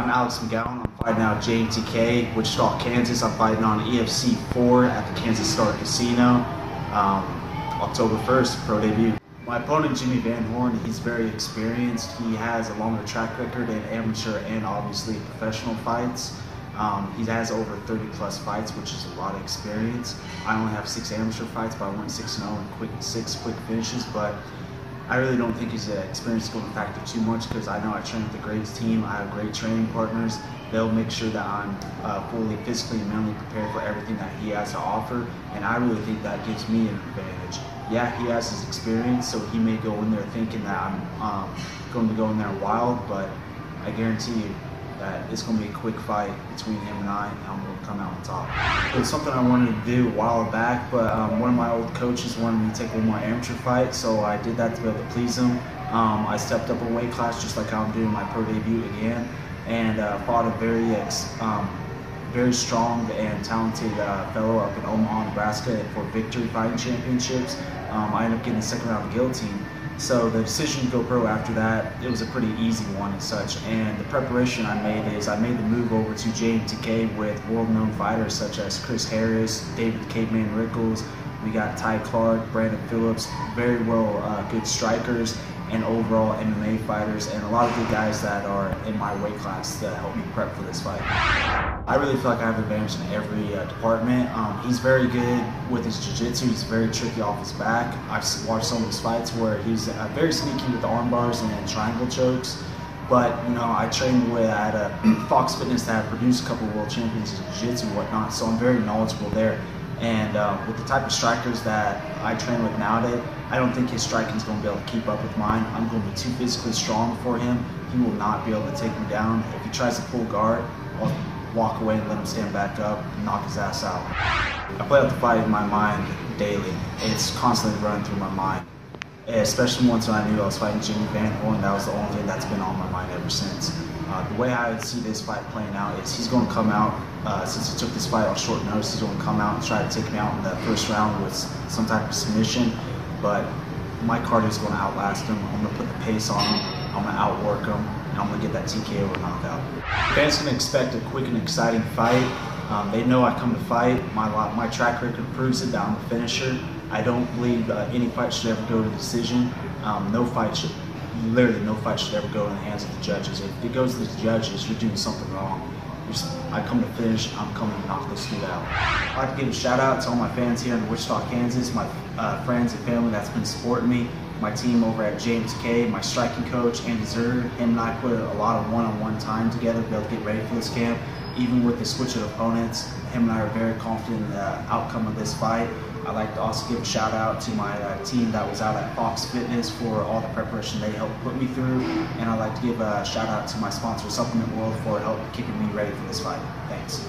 I'm Alex McGowan. I'm fighting out JTK, Wichita, Kansas. I'm fighting on EFC 4 at the Kansas Star Casino. Um, October 1st, pro debut. My opponent, Jimmy Van Horn, he's very experienced. He has a longer track record in amateur and obviously professional fights. Um, he has over 30 plus fights, which is a lot of experience. I only have six amateur fights, but I went 6 0 and quick, six quick finishes. But I really don't think he's an experience going to factor too much because I know I train with the Graves team. I have great training partners. They'll make sure that I'm uh, fully physically and mentally prepared for everything that he has to offer, and I really think that gives me an advantage. Yeah, he has his experience, so he may go in there thinking that I'm um, going to go in there wild, but I guarantee you, that it's going to be a quick fight between him and I, and I'm going to come out on top. It was something I wanted to do a while back, but um, one of my old coaches wanted me to take one more amateur fight, so I did that to be able to please him. Um, I stepped up a weight class just like how I'm doing my pro debut again, and uh, fought a very, um, very strong and talented uh, fellow up in Omaha, Nebraska for Victory Fighting Championships. Um, I ended up getting the second round guillotine. So the decision to go pro after that, it was a pretty easy one and such. And the preparation I made is I made the move over to JMTK with world-known fighters such as Chris Harris, David Caveman Rickels, we got Ty Clark, Brandon Phillips, very well uh, good strikers and overall MMA fighters, and a lot of the guys that are in my weight class that help me prep for this fight. I really feel like I have advantage in every uh, department. Um, he's very good with his jiu-jitsu. He's very tricky off his back. I've watched some of his fights where he's uh, very sneaky with the arm bars and triangle chokes. But you know, I train with at uh, Fox Fitness that produced a couple world champions in jiu-jitsu and whatnot, so I'm very knowledgeable there. And um, with the type of strikers that I train with nowadays, I don't think his striking is going to be able to keep up with mine. I'm going to be too physically strong for him. He will not be able to take me down. If he tries to pull guard, I'll walk away and let him stand back up and knock his ass out. I play out the fight in my mind daily. It's constantly running through my mind. Especially once I knew I was fighting Jimmy Van Horn, that was the only thing that's been on my mind ever since. Uh, the way I would see this fight playing out is he's going to come out, uh, since he took this fight on short notice, he's going to come out and try to take me out in the first round with some type of submission. But my cardio is going to outlast him. I'm going to put the pace on him. I'm going to outwork him. And I'm going to get that TKO or knockout. Fans can expect a quick and exciting fight. Um, they know I come to fight. My my track record proves it that I'm a finisher. I don't believe uh, any fight should ever go to decision. Um, no fight should literally no fight should ever go in the hands of the judges. If it goes to the judges, you're doing something wrong. I come to finish, I'm coming to knock this dude out. I'd like to give a shout out to all my fans here in Wichita, Kansas, my uh, friends and family that's been supporting me, my team over at James K, my striking coach, Andy Zer. Him and I put a lot of one-on-one -on -one time together to be able to get ready for this camp. Even with the switch of opponents, him and I are very confident in the outcome of this fight. I'd like to also give a shout out to my uh, team that was out at Fox Fitness for all the preparation they helped put me through. And I'd like to give a shout out to my sponsor, Supplement World, for help keeping me ready for this fight. Thanks.